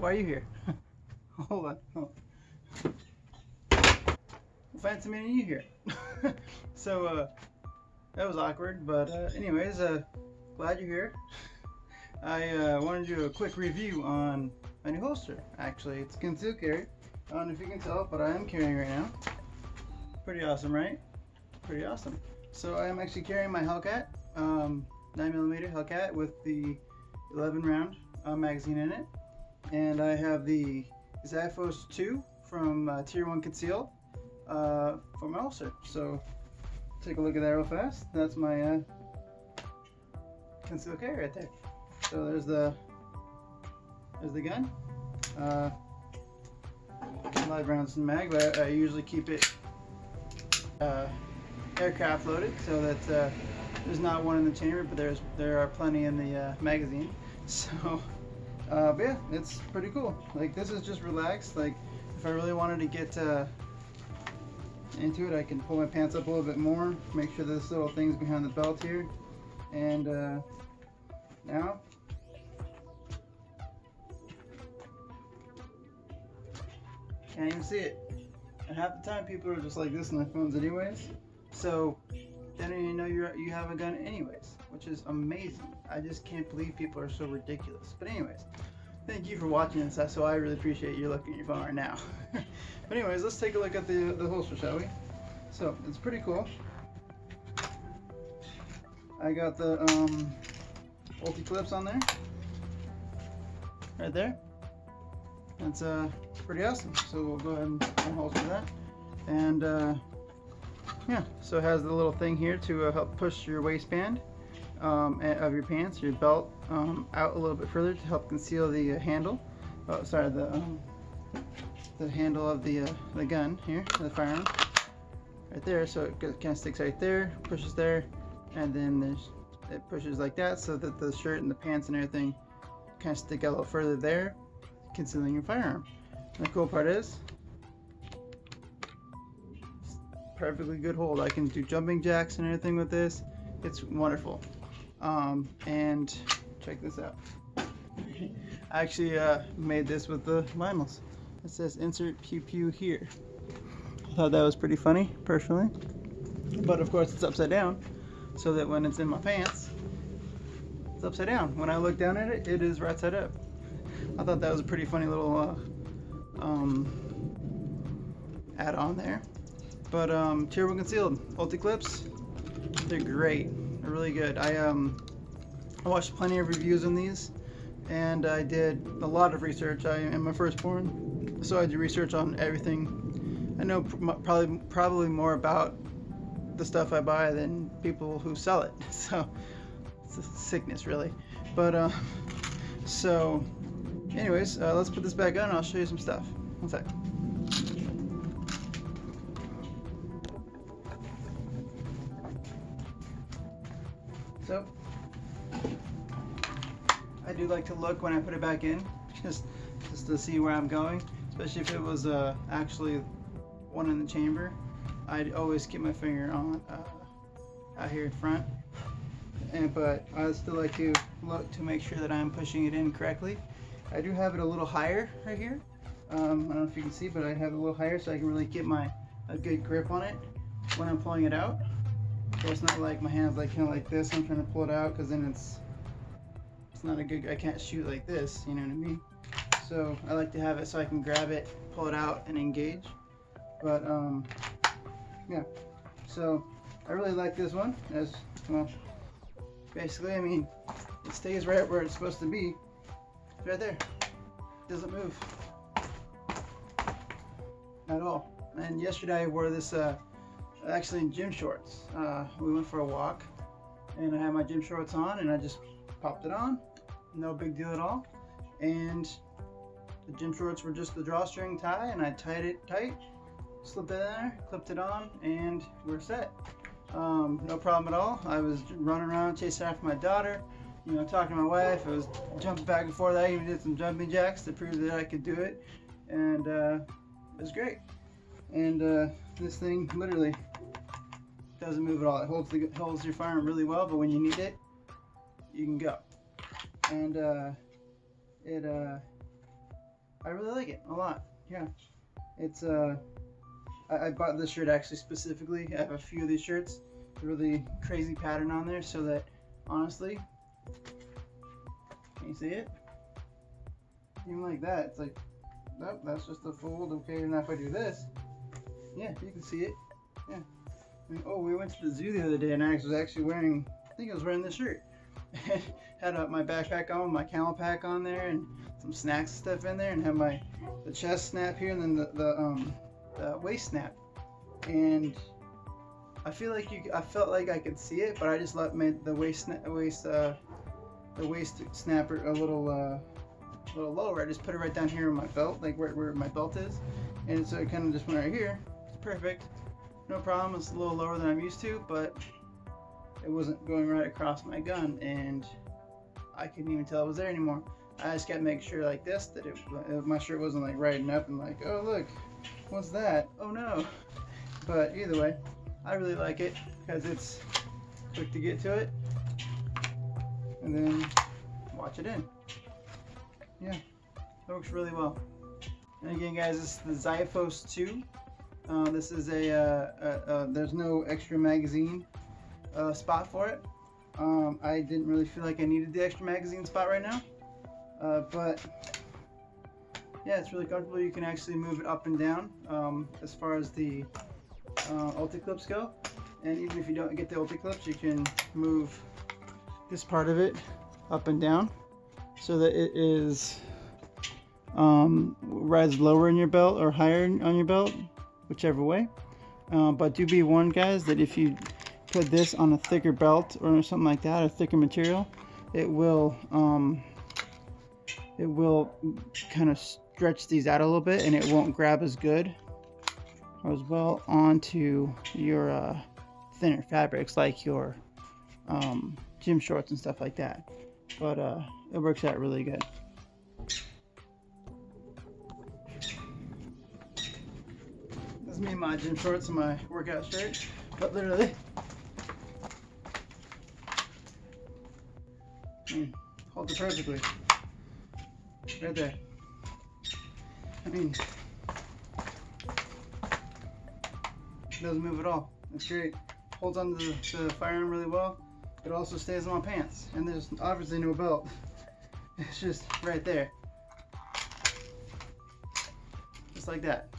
Why are you here? hold on. Hold on. Fancy meeting you here. so, uh, that was awkward, but uh, anyways, uh, glad you're here. I uh, wanted to do a quick review on my new holster. Actually, it's concealed carry. I don't know if you can tell, but I am carrying right now. Pretty awesome, right? Pretty awesome. So I am actually carrying my Hellcat, um, 9mm Hellcat with the 11 round uh, magazine in it. And I have the Xiphos 2 from uh, Tier 1 Concealed uh, for my holster. So take a look at that real fast. That's my uh, carry right there. So there's the there's the gun. Uh, live rounds in mag, but I, I usually keep it uh, aircraft loaded so that uh, there's not one in the chamber, but there's there are plenty in the uh, magazine. So, uh, but yeah, it's pretty cool. Like this is just relaxed. Like if I really wanted to get uh, into it, I can pull my pants up a little bit more, make sure this little thing's behind the belt here, and uh, now can't even see it. And half the time people are just like this on their phones anyways. So then you know you you have a gun anyways, which is amazing. I just can't believe people are so ridiculous. But anyways, thank you for watching this. So I really appreciate you looking at your phone right now. but anyways, let's take a look at the, the holster, shall we? So it's pretty cool. I got the um, ulti clips on there, right there. That's uh, pretty awesome. So we'll go ahead and unholster that. And uh, yeah, so it has the little thing here to uh, help push your waistband um, of your pants, your belt um, out a little bit further to help conceal the uh, handle. Oh, sorry, the um, the handle of the uh, the gun here, the firearm, right there. So it kind of sticks right there, pushes there, and then there's it pushes like that so that the shirt and the pants and everything kind of stick out a little further there concealing your firearm. And the cool part is, perfectly good hold. I can do jumping jacks and everything with this. It's wonderful. Um, and check this out. I actually uh, made this with the vinyls. It says insert pew pew here. I thought that was pretty funny, personally. But of course it's upside down, so that when it's in my pants, it's upside down. When I look down at it, it is right side up. I thought that was a pretty funny little uh, um, add-on there. But um, 1 Concealed, Ulti Clips, they're great. They're really good. I um, I watched plenty of reviews on these, and I did a lot of research. I am a firstborn, so I did research on everything. I know probably probably more about the stuff I buy than people who sell it. So it's a sickness, really. But uh, so anyways, uh, let's put this back on and I'll show you some stuff. One sec. So, I do like to look when I put it back in, just, just to see where I'm going, especially if it was uh, actually one in the chamber. I'd always keep my finger on uh, out here in front. And, but I still like to look to make sure that I'm pushing it in correctly. I do have it a little higher right here. Um, I don't know if you can see, but I have it a little higher so I can really get my a good grip on it when I'm pulling it out. It's not like my hand's like kind of like this. I'm trying to pull it out because then it's it's not a good. I can't shoot like this. You know what I mean? So I like to have it so I can grab it, pull it out, and engage. But um, yeah. So I really like this one. As well, basically, I mean, it stays right where it's supposed to be right there. Doesn't move at all. And yesterday I wore this uh, actually in gym shorts. Uh, we went for a walk and I had my gym shorts on and I just popped it on. No big deal at all. And the gym shorts were just the drawstring tie and I tied it tight, slipped it in there, clipped it on, and we're set. Um, no problem at all. I was running around chasing after my daughter you know, talking to my wife. I was jumping back and forth. I even did some jumping jacks to prove that I could do it. And uh, it was great. And uh, this thing literally doesn't move at all. It holds, the, holds your firearm really well, but when you need it, you can go. And uh, it, uh, I really like it a lot. Yeah, it's uh, I, I bought this shirt actually specifically. I have a few of these shirts, really crazy pattern on there, so that honestly, can you see it? Even like that, it's like, nope, that's just a fold. Okay, and if I do this, yeah, you can see it. Yeah. Oh, we went to the zoo the other day, and I was actually wearing, I think I was wearing this shirt. had uh, my backpack on, my CamelBak on there, and some snacks stuff in there, and had my the chest snap here, and then the, the um the waist snap. And I feel like you, I felt like I could see it, but I just let my the waist waist uh the waist snapper a little uh a little lower. I just put it right down here in my belt, like where, where my belt is, and so it kind of just went right here. Perfect, no problem. It's a little lower than I'm used to, but it wasn't going right across my gun and I couldn't even tell it was there anymore. I just kept making sure like this that it, uh, my shirt wasn't like riding up and like, oh look, what's that? Oh no. But either way, I really like it because it's quick to get to it and then watch it in. Yeah, it works really well. And again guys, this is the Xiphos 2. Uh, this is a, uh, uh, uh there's no extra magazine uh, spot for it. Um, I didn't really feel like I needed the extra magazine spot right now. Uh, but yeah, it's really comfortable. You can actually move it up and down um, as far as the uh, ulti clips go. And even if you don't get the ulti clips, you can move this part of it up and down so that it is um, rides lower in your belt or higher on your belt, whichever way. Uh, but do be warned, guys, that if you put this on a thicker belt or something like that, a thicker material, it will um, it will kind of stretch these out a little bit and it won't grab as good as well onto your uh, thinner fabrics like your um, gym shorts and stuff like that. But uh, it works out really good. My gym shorts and my workout shirt. But literally, Mm, holds it perfectly. Right there. I mean, doesn't move at all. It's great. Holds on the, the firearm really well. It also stays on my pants. And there's obviously no belt. It's just right there. Just like that.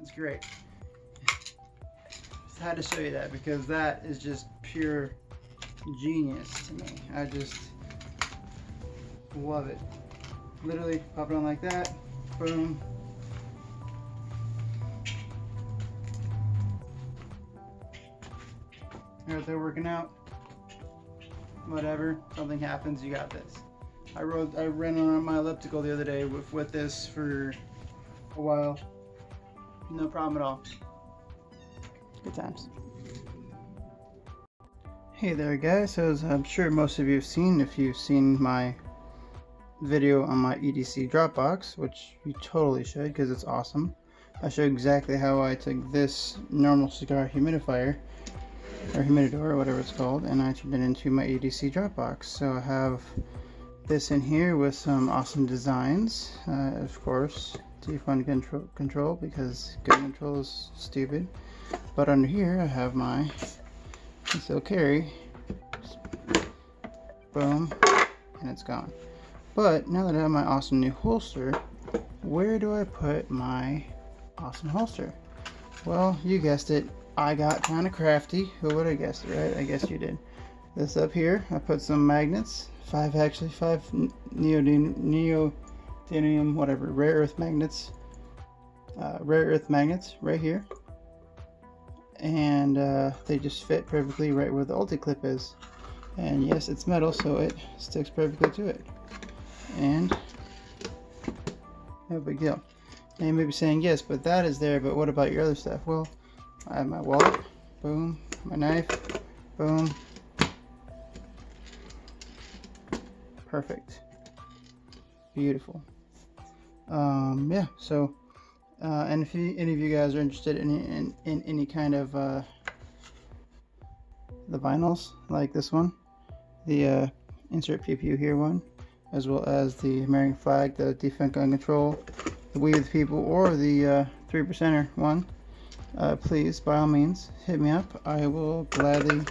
It's great. Had to show you that because that is just pure genius to me. I just Love it. Literally pop it on like that. Boom. You're there working out. Whatever. Something happens, you got this. I rode I ran on my elliptical the other day with, with this for a while. No problem at all. Good times. Hey there guys, as I'm sure most of you have seen if you've seen my video on my EDC Dropbox, which you totally should because it's awesome. I show exactly how I took this normal cigar humidifier or humidor or whatever it's called and I turned it into my EDC Dropbox. So I have this in here with some awesome designs, uh, of course, defund control, control because gun control is stupid. But under here I have my conceal carry, boom, and it's gone. But now that I have my awesome new holster, where do I put my awesome holster? Well, you guessed it. I got kind of crafty. Who would have guessed it, right? I guess you did. This up here, I put some magnets. Five, actually, five neodymium, whatever, rare earth magnets. Uh, rare earth magnets right here. And uh, they just fit perfectly right where the ulti clip is. And yes, it's metal, so it sticks perfectly to it and no big deal. Now you may be saying, yes, but that is there, but what about your other stuff? Well, I have my wallet, boom, my knife, boom. Perfect. Beautiful. Um, yeah, so, uh, and if you, any of you guys are interested in, in, in any kind of uh, the vinyls, like this one, the uh, insert pew here one, as well as the American flag, the defense gun control, the We the People or the uh, three percenter one, uh, please by all means hit me up. I will gladly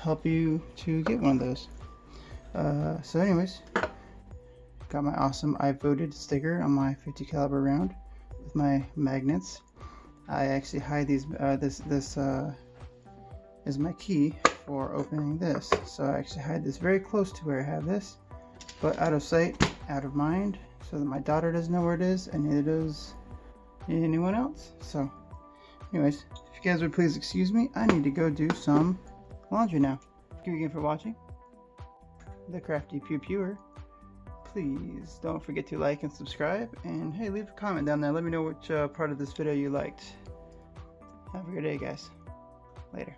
help you to get one of those. Uh, so, anyways, got my awesome I voted sticker on my 50 caliber round with my magnets. I actually hide these. Uh, this this uh, is my key for opening this. So I actually hide this very close to where I have this, but out of sight, out of mind, so that my daughter doesn't know where it is, and neither does anyone else. So, anyways, if you guys would please excuse me, I need to go do some laundry now. Thank you again for watching. The Crafty Pew Pewer. Please don't forget to like and subscribe, and hey, leave a comment down there. Let me know which uh, part of this video you liked. Have a good day, guys. Later.